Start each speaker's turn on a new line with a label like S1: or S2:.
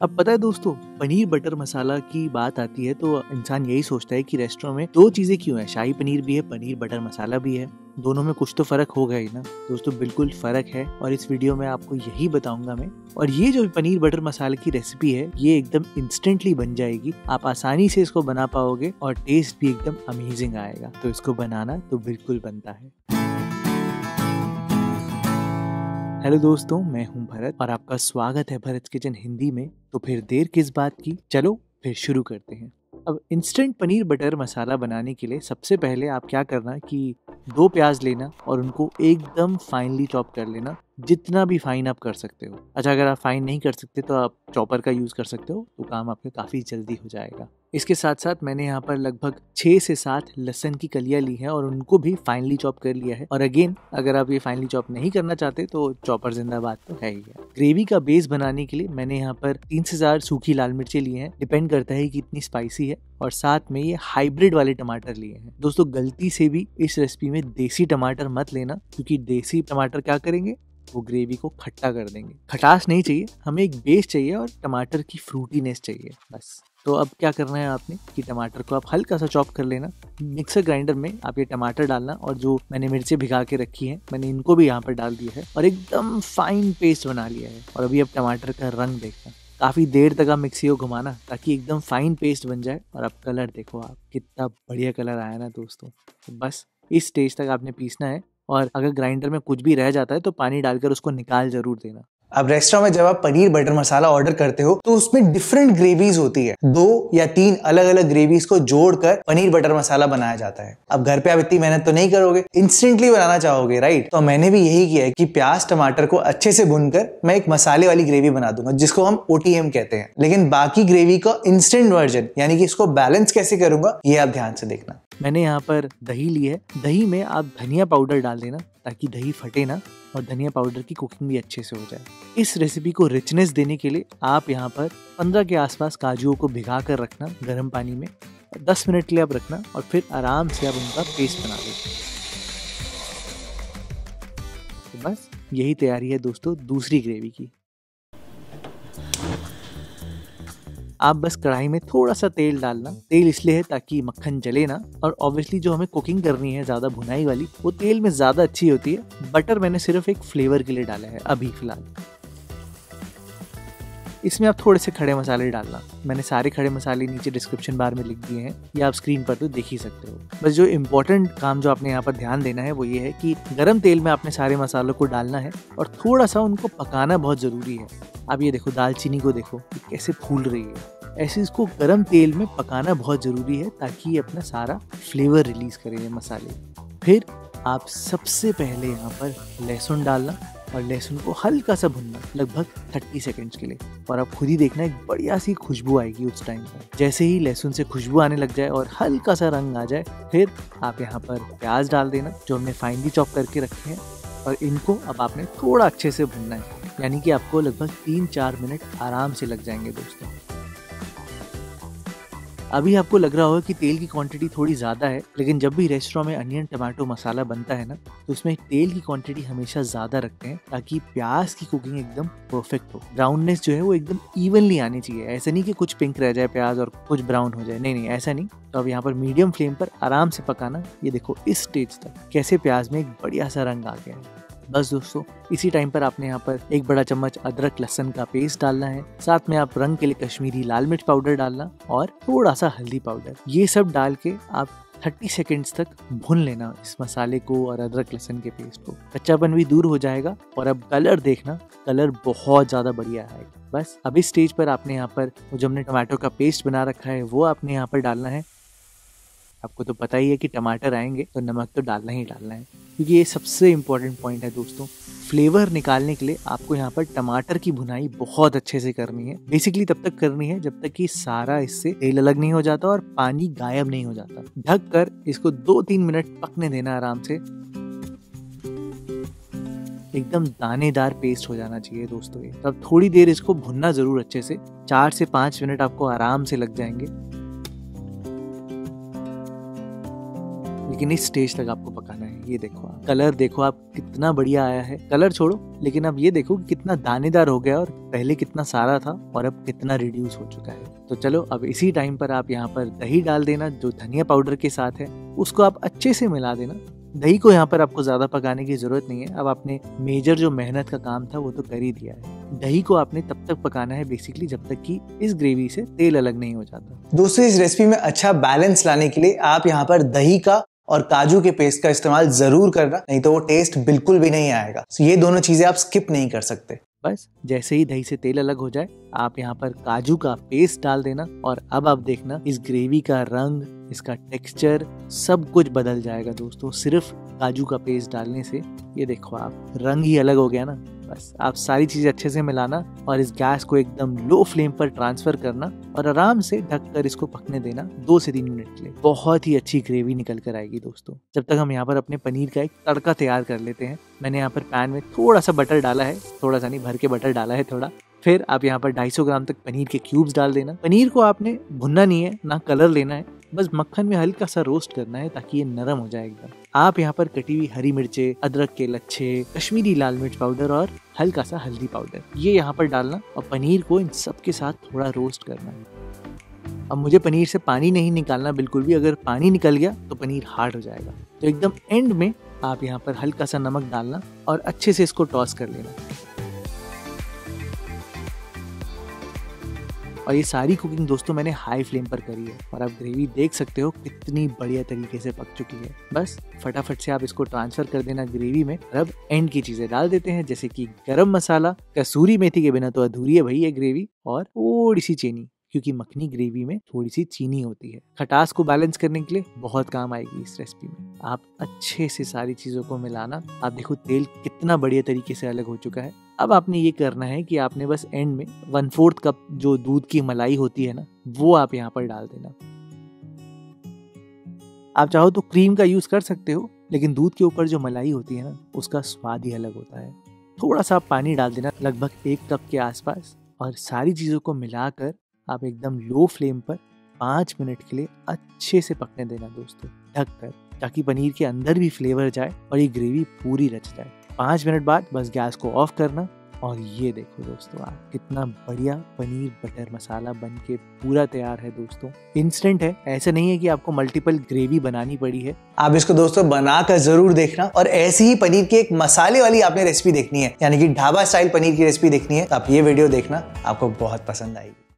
S1: अब पता है दोस्तों, पनीर बटर मसाला की बात आती है तो इंसान यही सोचता है कि रेस्टोरेंट में दो चीज़ें क्यों है? शाही पनीर भी है, पनीर बटर मसाला भी है। दोनों में कुछ तो फ़र्क होगा ही ना। दोस्तों, बिल्कुल फ़र्क है और इस वीडियो में आपको यही बताऊँगा मैं। और ये जो पनीर बटर मसाला की रेसिपी है, ये एकदम इंस्टेंटली बन जाएगी। आप आसानी से इसको बना पाओगे और टेस्ट भी एकदम अमेजिंग आएगा। तो इसको बनाना तो बिल्कुल बनता है। हेलो दोस्तों, मैं हूँ भरत और आपका स्वागत है भरत किचन हिंदी में। तो फिर देर किस बात की? चलो, फिर शुरू करते हैं। अब इंस्टेंट पनीर बटर मसाला बनाने के लिए सबसे पहले आप क्या करना कि दो प्याज लेना और उनको एकदम फाइनली चॉप कर लेना। जितना भी फाइन आप कर सकते हो। अच्छा अगर आप फाइन नहीं कर सकते तो आप चॉपर का यूज़ कर सकते हो। तो काम आपका काफ़ी जल्दी हो जाएगा। इसके साथ साथ मैंने यहाँ पर लगभग छः से सात लहसन की कलियाँ ली हैं और उनको भी फाइनली चॉप कर लिया है। और अगेन अगर आप ये फाइनली चॉप नहीं करना चाहते तो चॉपर जिंदाबाद तो है ही है। ग्रेवी का बेस बनाने के लिए मैंने यहाँ पर तीन से चार सूखी लाल मिर्चें लिए हैं। डिपेंड करता है कि इतनी स्पाइसी है। और साथ में ये हाइब्रिड वाले टमाटर लिए हैं। दोस्तों, गलती से भी इस रेसिपी में देसी टमाटर मत लेना, क्योंकि देसी टमाटर क्या करेंगे? वो ग्रेवी को खट्टा कर देंगे। खटास नहीं चाहिए, हमें एक बेस चाहिए और टमाटर की फ्रूटीनेस चाहिए, बस। तो अब क्या करना है आपने कि टमाटर को आप हल्का सा चॉप कर लेना। मिक्सर ग्राइंडर में आप ये टमाटर डालना और जो मैंने मिर्चें भिगा के रखी हैं, मैंने इनको भी यहाँ पर डाल दिया है और एकदम फाइन पेस्ट बना लिया है। और अभी अब टमाटर का रंग देखना। काफ़ी देर तक आप मिक्सी को घुमाना ताकि एकदम फाइन पेस्ट बन जाए और अब कलर देखो आप। कितना बढ़िया कलर आया ना दोस्तों। तो बस, इस स्टेज तक आपने पीसना है। और अगर ग्राइंडर में कुछ भी रह जाता है तो पानी डालकर उसको निकाल ज़रूर देना।
S2: अब रेस्टोरेंट में जब आप पनीर बटर मसाला ऑर्डर करते हो तो उसमें डिफरेंट ग्रेवीज होती है। दो या तीन अलग अलग ग्रेवीज को जोड़कर पनीर बटर मसाला बनाया जाता है। अब घर पे आप इतनी मेहनत तो नहीं करोगे इंस्टेंटली बनाना चाहोगे राइट तो मैंने भी यही किया है कि प्याज टमाटर को अच्छे से भुनकर मैं एक मसाले वाली ग्रेवी बना दूँगा, जिसको हम ओटीएम कहते हैं। लेकिन बाकी ग्रेवी का इंस्टेंट वर्जन यानी कि इसको बैलेंस कैसे करूँगा, ये आप ध्यान से देखना।
S1: मैंने यहाँ पर दही ली है। दही में आप धनिया पाउडर डाल देना ताकि दही फटे ना और धनिया पाउडर की कुकिंग भी अच्छे से हो जाए। इस रेसिपी को रिचनेस देने के लिए आप यहाँ पर पंद्रह के आसपास काजुओं को भिगा कर रखना गर्म पानी में दस मिनट के लिए आप रखना और फिर आराम से आप उनका पेस्ट बना दो तो बस यही तैयारी है दोस्तों दूसरी ग्रेवी की। आप बस कढ़ाई में थोड़ा सा तेल डालना। तेल इसलिए है ताकि मक्खन जले ना और ऑब्वियसली जो हमें कुकिंग करनी है ज़्यादा भुनाई वाली, वो तेल में ज़्यादा अच्छी होती है। बटर मैंने सिर्फ़ एक फ्लेवर के लिए डाला है अभी फ़िलहाल। इसमें आप थोड़े से खड़े मसाले डालना। मैंने सारे खड़े मसाले नीचे डिस्क्रिप्शन बार में लिख दिए हैं। या आप स्क्रीन पर तो देख ही सकते हो। बस जो इम्पोर्टेंट काम जो आपने यहाँ पर ध्यान देना है वो ये है कि गर्म तेल में आपने सारे मसालों को डालना है और थोड़ा सा उनको पकाना बहुत ज़रूरी है। आप ये देखो, दालचीनी को देखो कैसे फूल रही है। ऐसे इसको गर्म तेल में पकाना बहुत ज़रूरी है ताकि ये अपना सारा फ्लेवर रिलीज़ करे ये मसाले। फिर आप सबसे पहले यहाँ पर लहसुन डालना। और लहसुन को हल्का सा भुनना, लगभग 30 सेकंड्स के लिए। और आप खुद ही देखना, एक बढ़िया सी खुशबू आएगी उस टाइम पर। जैसे ही लहसुन से खुशबू आने लग जाए और हल्का सा रंग आ जाए, फिर आप यहाँ पर प्याज डाल देना, जो हमने फाइनली चॉप करके रखे हैं। और इनको अब आपने थोड़ा अच्छे से भुनना है। यानी कि आपको लगभग तीन चार मिनट आराम से लग जाएँगे दोस्तों। अभी आपको लग रहा होगा कि तेल की क्वांटिटी थोड़ी ज़्यादा है, लेकिन जब भी रेस्टोरेंट में अनियन टमाटो मसाला बनता है ना तो उसमें तेल की क्वांटिटी हमेशा ज़्यादा रखते हैं ताकि प्याज की कुकिंग एकदम परफेक्ट हो। ब्राउननेस जो है वो एकदम इवनली आनी चाहिए। ऐसा नहीं कि कुछ पिंक रह जाए प्याज और कुछ ब्राउन हो जाए। नहीं नहीं, ऐसा नहीं। तो अब यहाँ पर मीडियम फ्लेम पर आराम से पकाना, ये देखो इस स्टेज तक, कैसे प्याज में एक बढ़िया सा रंग आ गया है। बस दोस्तों, इसी टाइम पर आपने यहाँ पर एक बड़ा चम्मच अदरक लहसन का पेस्ट डालना है। साथ में आप रंग के लिए कश्मीरी लाल मिर्च पाउडर डालना और थोड़ा सा हल्दी पाउडर ये सब डाल के आप 30 सेकेंड्स तक भून लेना इस मसाले को और अदरक लहसन के पेस्ट को। कच्चापन भी दूर हो जाएगा और अब कलर देखना कलर बहुत ज़्यादा बढ़िया है। बस अभी स्टेज पर आपने यहाँ पर जो हमने टमाटो का पेस्ट बना रखा है, वो आपने यहाँ पर डालना है। आपको तो पता ही है कि टमाटर आएँगे तो नमक तो डालना ही डालना है। क्योंकि ये सबसे इम्पोर्टेंट पॉइंट है दोस्तों। फ्लेवर निकालने के लिए आपको यहाँ पर टमाटर की भुनाई बहुत अच्छे से करनी है। बेसिकली तब तक करनी है जब तक कि सारा इससे तेल अलग नहीं हो जाता और पानी गायब नहीं हो जाता। ढक कर इसको दो तीन मिनट पकने देना आराम से। एकदम दानेदार पेस्ट हो जाना चाहिए दोस्तों ये। तब थोड़ी देर इसको भुनना ज़रूर अच्छे से। चार से पाँच मिनट आपको आराम से लग जाएँगे। लेकिन इस स्टेज तक आपको पकाना है। ये देखो आप। कलर देखो आप, कितना बढ़िया आया है। कलर छोड़ो, लेकिन अब ये देखो कितना दानेदार हो गया और पहले कितना सारा था और अब कितना रिड्यूस हो चुका है। तो चलो, अब इसी टाइम पर आप यहाँ पर दही डाल देना, जो धनिया पाउडर के साथ है, उसको आप अच्छे से मिला देना। दही को यहाँ पर आपको ज़्यादा पकाने की ज़रूरत नहीं है। अब आपने मेजर जो मेहनत का काम था, वो तो कर ही दिया है। दही को आपने तब तक पकाना है बेसिकली जब तक कि इस ग्रेवी से तेल अलग नहीं हो जाता।
S2: दोस्तों इस रेसिपी में अच्छा बैलेंस लाने के लिए आप यहाँ पर दही का और काजू के पेस्ट का इस्तेमाल ज़रूर करना नहीं तो वो टेस्ट बिल्कुल भी नहीं आएगा। So, ये दोनों चीज़ें आप स्किप नहीं कर सकते।
S1: बस जैसे ही दही से तेल अलग हो जाए आप यहाँ पर काजू का पेस्ट डाल देना और अब आप देखना इस ग्रेवी का रंग इसका टेक्सचर सब कुछ बदल जाएगा दोस्तों सिर्फ़ काजू का पेस्ट डालने से। ये देखो आप रंग ही अलग हो गया ना। बस, आप सारी चीज़ें अच्छे से मिलाना और इस गैस को एकदम लो फ्लेम पर ट्रांसफ़र करना और आराम से ढक कर इसको पकने देना दो से तीन मिनट के लिए। बहुत ही अच्छी ग्रेवी निकल कर आएगी दोस्तों। जब तक हम यहाँ पर अपने पनीर का एक तड़का तैयार कर लेते हैं, मैंने यहाँ पर पैन में थोड़ा सा बटर डाला है थोड़ा सा नहीं, भर के बटर डाला है थोड़ा। फिर आप यहाँ पर 250 ग्राम तक पनीर के क्यूब्स डाल देना। पनीर को आपने भुनना नहीं है, ना कलर लेना है। बस मक्खन में हल्का सा रोस्ट करना है ताकि ये नरम हो जाए एकदम। आप यहाँ पर कटी हुई हरी मिर्चे, अदरक के लच्छे, कश्मीरी लाल मिर्च पाउडर और हल्का सा हल्दी पाउडर ये यहाँ पर डालना और पनीर को इन सब के साथ थोड़ा रोस्ट करना है। अब मुझे पनीर से पानी नहीं निकालना बिल्कुल भी, अगर पानी निकल गया तो पनीर हार्ड हो जाएगा। तो एकदम एंड में आप यहाँ पर हल्का सा नमक डालना और अच्छे से इसको टॉस कर लेना। और ये सारी कुकिंग दोस्तों मैंने हाई फ्लेम पर करी है और आप ग्रेवी देख सकते हो कितनी बढ़िया तरीके से पक चुकी है। बस फटाफट से आप इसको ट्रांसफ़र कर देना ग्रेवी में अब एंड की चीज़ें डाल देते हैं, जैसे कि गरम मसाला, कसूरी मेथी के बिना तो अधूरी है भाई ये ग्रेवी और थोड़ी सी चीनी, क्योंकि मखनी ग्रेवी में थोड़ी सी चीनी होती है। खटास को बैलेंस करने के लिए बहुत काम आएगी इस रेसिपी में। आप अच्छे से सारी चीज़ों को मिलाना, आप देखो तेल कितना बढ़िया तरीके से अलग हो चुका है। अब आपने ये करना है कि आपने बस एंड में वन फोर्थ कप जो दूध की मलाई होती है ना, वो आप यहाँ पर डाल देना। आप चाहो तो क्रीम का यूज़ कर सकते हो, लेकिन दूध के ऊपर जो मलाई होती है ना, उसका स्वाद ही अलग होता है। थोड़ा सा पानी डाल देना लगभग एक कप के आसपास और सारी चीज़ों को मिलाकर आप एकदम लो फ्लेम पर पाँच मिनट के लिए अच्छे से पकने देना दोस्तों ढक कर ताकि पनीर के अंदर भी फ्लेवर जाए और ये ग्रेवी पूरी रच जाए। पाँच मिनट बाद बस गैस को ऑफ़ करना और ये देखो दोस्तों आप कितना बढ़िया पनीर बटर मसाला बन के पूरा तैयार है दोस्तों। इंस्टेंट है। ऐसा नहीं है कि आपको मल्टीपल ग्रेवी बनानी पड़ी है।
S2: आप इसको दोस्तों बनाकर ज़रूर देखना और ऐसी ही पनीर की एक मसाले वाली आपने रेसिपी देखनी है। यानी कि ढाबा स्टाइल पनीर की रेसिपी देखनी है। आप ये वीडियो देखना, आपको बहुत पसंद आएगी।